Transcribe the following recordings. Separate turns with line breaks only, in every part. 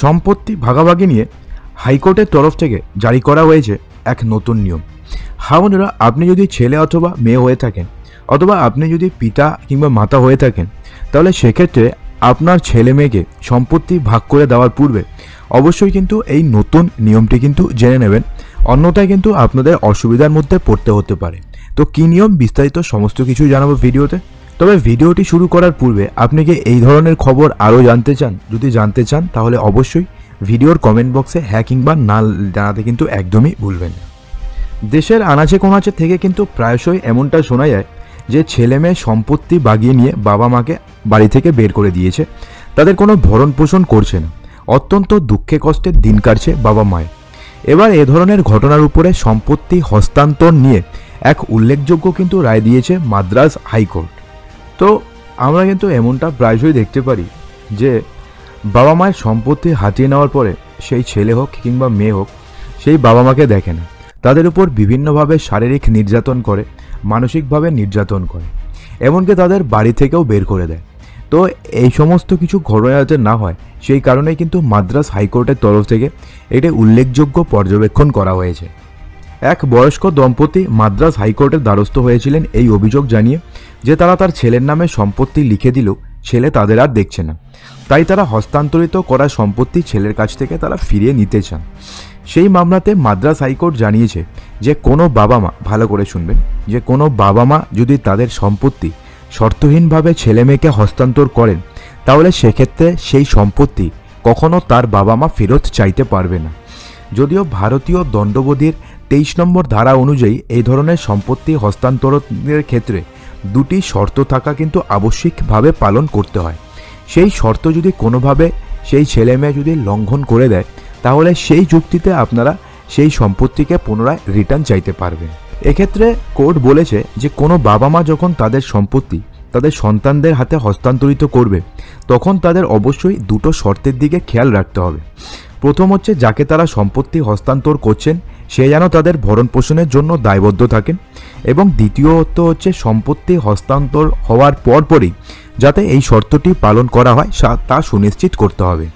সম্পত্তি ভাগাভাগি নিয়ে হাইকোর্টের তরফ থেকে জারি করা হয়েছে এক নতুন নিয়ম। হ্যাঁ বন্ধুরা, আপনি যদি ছেলে অথবা মেয়ে হয়ে থাকেন, অথবা আপনি যদি পিতা কিংবা মাতা হয়ে থাকেন, তাহলে সেক্ষেত্রে আপনার ছেলে মেয়েকে সম্পত্তি ভাগ করে দেওয়ার পূর্বে অবশ্যই কিন্তু এই নতুন নিয়মটি কিন্তু জেনে নেবেন। অন্যথায় কিন্তু আপনাদের অসুবিধার মধ্যে পড়তে হতে পারে। তো কী নিয়ম? বিস্তারিত সমস্ত কিছু জানাব ভিডিওতে। তবে ভিডিওটি শুরু করার পূর্বে আপনি কি এই ধরনের খবর আরও জানতে চান? যদি জানতে চান, তাহলে অবশ্যই ভিডিওর কমেন্ট বক্সে হ্যাঁ কিংবা না জানাতে কিন্তু একদমই ভুলবেন দেশের আনাচে কোনাচে থেকে কিন্তু প্রায়শই এমনটা শোনা যায় যে ছেলে মেয়ে সম্পত্তি বাগিয়ে নিয়ে বাবা মাকে বাড়ি থেকে বের করে দিয়েছে। তাদের কোনো ভরণ পোষণ করছে না। অত্যন্ত দুঃখে কষ্টের দিন কাটছে বাবা মায়ের। এবার এ ধরনের ঘটনার উপরে সম্পত্তি হস্তান্তর নিয়ে এক উল্লেখযোগ্য কিন্তু রায় দিয়েছে মাদ্রাজ হাইকোর্ট। তো আমরা কিন্তু এমনটা প্রায়শই দেখতে পারি যে বাবা মায়ের সম্পত্তি হাতিয়ে নেওয়ার পরে সেই ছেলে হোক কিংবা মেয়ে হোক, সেই বাবা মাকে দেখে না। তাদের উপর বিভিন্নভাবে শারীরিক নির্যাতন করে, মানসিকভাবে নির্যাতন করে। এমনকি তাদের বাড়ি থেকেও বের করে দেয়। তো এই সমস্ত কিছু ঘটনা যাতে না হয়, সেই কারণেই কিন্তু মাদ্রাস হাইকোর্টের তরফ থেকে এটা উল্লেখযোগ্য পর্যবেক্ষণ করা হয়েছে। এক বয়স্ক দম্পতি মাদ্রাস হাইকোর্টের দ্বারস্থ হয়েছিলেন এই অভিযোগ জানিয়ে যে তারা তার ছেলের নামে সম্পত্তি লিখে দিল, ছেলে তাদের আর দেখছে না। তাই তারা হস্তান্তরিত করা সম্পত্তি ছেলের কাছ থেকে তারা ফিরিয়ে নিতে চান। সেই মামলাতে মাদ্রাস হাইকোর্ট জানিয়েছে যে কোনো বাবা মা, ভালো করে শুনবেন, যে কোনো বাবা মা যদি তাদের সম্পত্তি শর্তহীনভাবে ছেলে মেয়েকে হস্তান্তর করেন, তাহলে সেক্ষেত্রে সেই সম্পত্তি কখনো তার বাবা মা ফেরত চাইতে পারবে না। যদিও ভারতীয় দণ্ডবোধের তেইশ নম্বর ধারা অনুযায়ী এই ধরনের সম্পত্তি হস্তান্তরের ক্ষেত্রে দুটি শর্ত থাকা কিন্তু আবশ্যিকভাবে পালন করতে হয়। সেই শর্ত যদি কোনোভাবে সেই ছেলে মেয়ে যদি লঙ্ঘন করে দেয়, তাহলে সেই যুক্তিতে আপনারা সেই সম্পত্তিকে পুনরায় রিটার্ন চাইতে পারবেন। এক্ষেত্রে কোর্ট বলেছে যে কোনো বাবা মা যখন তাদের সম্পত্তি তাদের সন্তানদের হাতে হস্তান্তরিত করবে, তখন তাদের অবশ্যই দুটো শর্তের দিকে খেয়াল রাখতে হবে। প্রথম হচ্ছে যাকে তারা সম্পত্তি হস্তান্তর করছেন, সে যেন তাদের ভরণ পোষণের জন্য দায়বদ্ধ থাকেন। এবং দ্বিতীয়ত হচ্ছে সম্পত্তি হস্তান্তর হওয়ার পরপরই যাতে এই শর্তটি পালন করা হয় তা সুনিশ্চিত করতে হবে।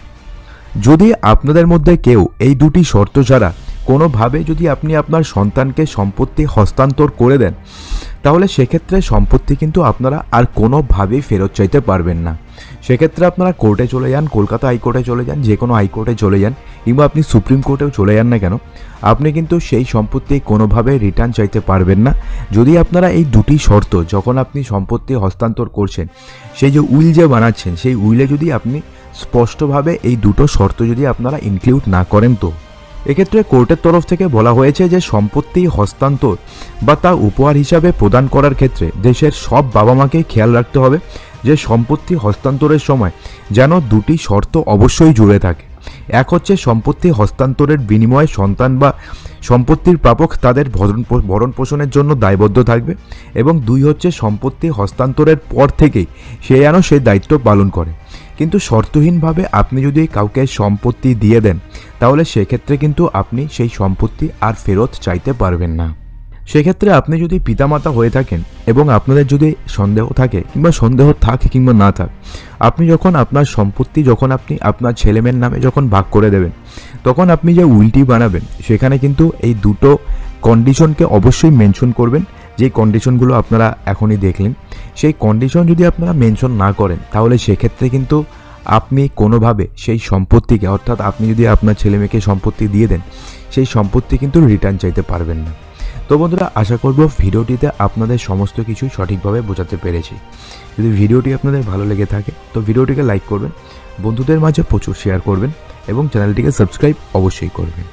যদি আপনাদের মধ্যে কেউ এই দুটি শর্ত ছাড়া কোনোভাবে যদি আপনি আপনার সন্তানকে সম্পত্তি হস্তান্তর করে দেন তাহলে সেক্ষেত্রে সম্পত্তি কিন্তু আপনারা আর কোনোভাবেই ফেরত চাইতে পারবেন না। সেক্ষেত্রে আপনারা কোর্টে চলে যান, কলকাতা হাইকোর্টে চলে যান, যে কোনো হাইকোর্টে চলে যান, কিংবা আপনি সুপ্রিম কোর্টেও চলে যান না কেন, আপনি কিন্তু সেই সম্পত্তি কোনোভাবে রিটার্ন চাইতে পারবেন না। যদি আপনারা এই দুটি শর্ত, যখন আপনি সম্পত্তি হস্তান্তর করছেন, সেই যে উইল যে বানাচ্ছেন, সেই উইলে যদি আপনি স্পষ্টভাবে এই দুটো শর্ত যদি আপনারা ইনক্লুড না করেন তো, এক্ষেত্রে কোর্টের তরফ থেকে বলা হয়েছে যে সম্পত্তি হস্তান্তর বা তা উপহার হিসাবে প্রদান করার ক্ষেত্রে দেশের সব বাবা মাকেই খেয়াল রাখতে হবে যে সম্পত্তি হস্তান্তরের সময় যেন দুটি শর্ত অবশ্যই জুড়ে থাকে। এক হচ্ছে সম্পত্তি হস্তান্তরের বিনিময়ে সন্তান বা সম্পত্তির প্রাপক তাদের ভরণ পোষণের জন্য দায়বদ্ধ থাকবে এবং দুই হচ্ছে সম্পত্তি হস্তান্তরের পর থেকেই সে যেন সেই দায়িত্ব পালন করে। কিন্তু শর্তহীনভাবে আপনি যদি কাউকে সম্পত্তি দিয়ে দেন, তাহলে সেক্ষেত্রে কিন্তু আপনি সেই সম্পত্তি আর ফেরত চাইতে পারবেন না। সেক্ষেত্রে আপনি যদি পিতামাতা হয়ে থাকেন এবং আপনাদের যদি সন্দেহ থাকে কিংবা সন্দেহ থাক কিংবা না থাক, আপনি যখন আপনার সম্পত্তি যখন আপনি আপনার ছেলেমেয়ের নামে যখন ভাগ করে দেবেন, তখন আপনি যে উইলটি বানাবেন, সেখানে কিন্তু এই দুটো কন্ডিশনকে অবশ্যই মেনশন করবেন। যে কন্ডিশনগুলো আপনারা এখনই দেখলেন, সেই কন্ডিশন যদি আপনারা মেনশন না করেন, তাহলে সেক্ষেত্রে কিন্তু আপনি কোনোভাবে সেই সম্পত্তিকে, অর্থাৎ আপনি যদি আপনার ছেলেমেয়েকে সম্পত্তি দিয়ে দেন, সেই সম্পত্তি কিন্তু রিটার্ন চাইতে পারবেন না। তো বন্ধুরা, আশা করব ভিডিওটিতে আপনাদের সমস্ত কিছু সঠিকভাবে বোঝাতে পেরেছি। যদি ভিডিওটি আপনাদের ভালো লেগে থাকে, তো ভিডিওটিকে লাইক করবেন, বন্ধুদের মাঝে প্রচুর শেয়ার করবেন এবং চ্যানেলটিকে সাবস্ক্রাইব অবশ্যই করবেন।